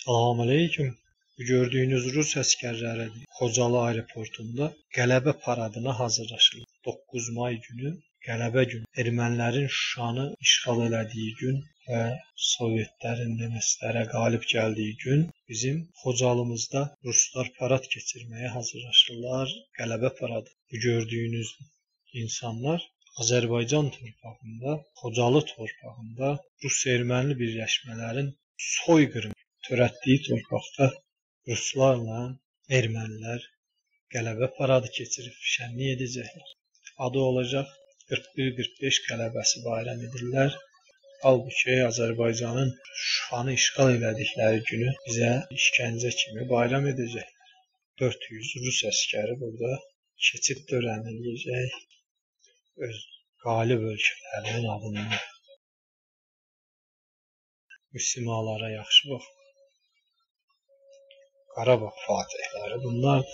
Salamünaleyküm. Bu gördüyünüz Rus əsgərləri Xocalı aeroportunda qələbə paradına hazırlaşırlar. 9 may günü qələbə günü. Ermənilərin Şuşanı işğal elədiyi gün və Sovetlərin nemeslərə qalib gəldiyi gün bizim Xocalımızda ruslar parad keçirməyə hazırlaşırlar. Qələbə paradı. Bu gördüyünüz insanlar Azərbaycan torpağında, Xocalı torpağında Rus-erməni birləşmələrin soyqırım törətdiyi torpaqda ruslarla ermənilər qələbə paradı keçirib şənlik edəcəklər. Adı olacaq 41-45 qələbəsi bayram edirlər. Halbuki Azərbaycanın Şuşanı işğal elədikləri günü bizə işgəncə kimi bayram edəcəklər. 400 rus əskəri burada keçid törəniləcək öz qalib ölkələrinin adından. Bu simalara yaxşı bax. Karabağ Fatihleri bunlardı.